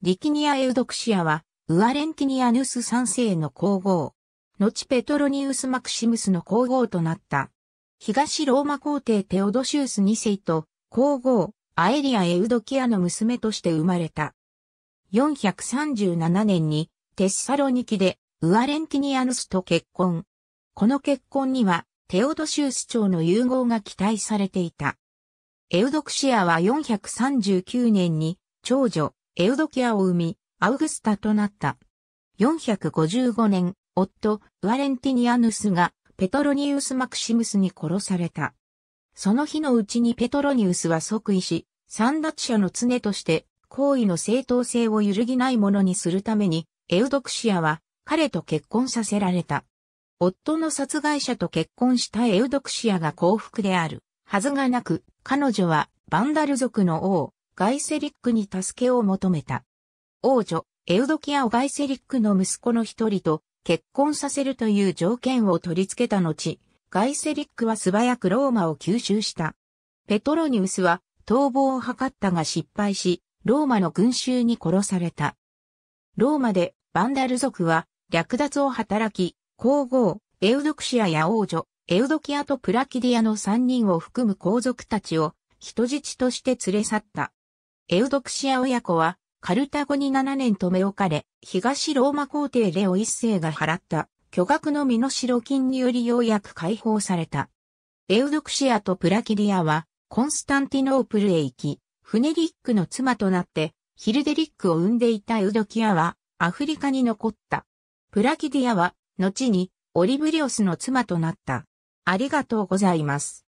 リキニア・エウドクシアは、ウアレンティニアヌス3世の皇后。後ペトロニウス・マクシムスの皇后となった。東ローマ皇帝テオドシウス2世と皇后アエリア・エウドキアの娘として生まれた。437年にテッサロニキでウアレンティニアヌスと結婚。この結婚にはテオドシウス朝の融合が期待されていた。エウドクシアは439年に長女エウドキアを生み、アウグスタとなった。455年、夫、ウアレンティニアヌスがペトロニウス・マクシムスに殺された。その日のうちにペトロニウスは即位し、三奪者の常として行為の正当性を揺るぎないものにするために、エウドクシアは彼と結婚させられた。夫の殺害者と結婚したエウドクシアが幸福であるはずがなく、彼女はバンダル族の王、ガイセリックに助けを求めた。王女、エウドキアをガイセリックの息子の一人と結婚させるという条件を取り付けた後、ガイセリックは素早くローマを吸収した。ペトロニウスは逃亡を図ったが失敗し、ローマの群衆に殺された。ローマでバンダル族は略奪を働き、皇后、エウドクシアや王女、エウドキアとプラキディアの三人を含む皇族たちを人質として連れ去った。エウドクシア親子はカルタゴに7年留め置かれ、東ローマ皇帝レオ一世が払った巨額の身代金によりようやく解放された。エウドクシアとプラキディアはコンスタンティノープルへ行き、フネリックの妻となってヒルデリックを産んでいたエウドキアはアフリカに残った。プラキディアは後にオリブリオスの妻となった。ありがとうございます。